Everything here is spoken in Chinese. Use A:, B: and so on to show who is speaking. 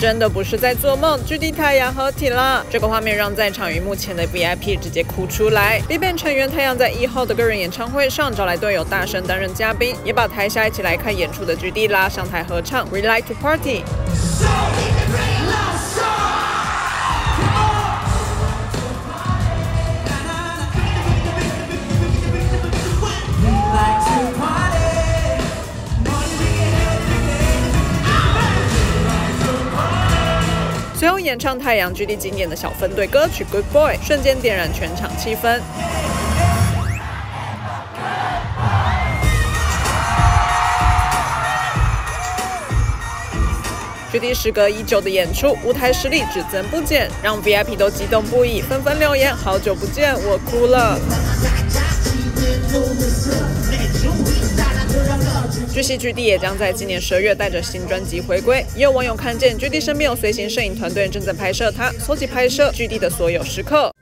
A: 真的不是在做梦，G D 太阳合体了。这个画面让在场于目前的 V I P 直接哭出来。BigBang 成员太阳在一号的个人演唱会上找来队友大声担任嘉宾，也把台下一起来看演出的 G D 拉上台合唱 We Like to Party。随后演唱太阳 G D 经典的小分队歌曲 Good Boy，瞬间点燃全场气氛。G D 时隔已久的演出，舞台实力只增不减，让 V I P 都激动不已，纷纷留言：好久不见，我哭了。据悉，G D 也将在今年十二月带着新专辑回归。也有网友看见 G D 身边有随行摄影团队正在拍摄他，搜集拍摄 G D 的所有时刻。